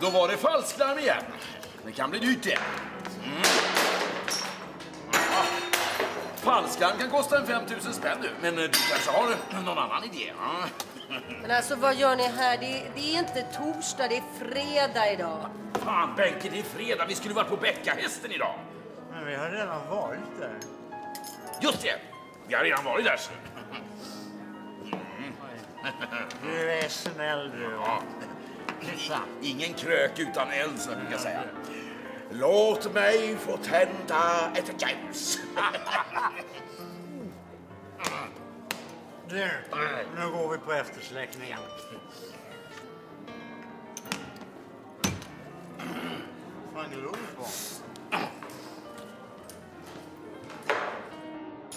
då var det falsklarm igen. Det kan bli dyrt det. Mm. Falsklarm kan kosta en 5000 spänn du, men du kanske har någon annan idé? Ja. Men alltså vad gör ni här? Det, det är inte torsdag, det är fredag idag. Fan Benke, det är fredag. Vi skulle varit på Bäckahästen idag. Men vi har redan varit där. Just det! Vi har redan varit där. Du är snäll du. Ja. Titta. Ingen krök utan eld, som jag brukar säga. Låt mig få tända ett ljus. Du, nu går vi på eftersläckningen. Fan glor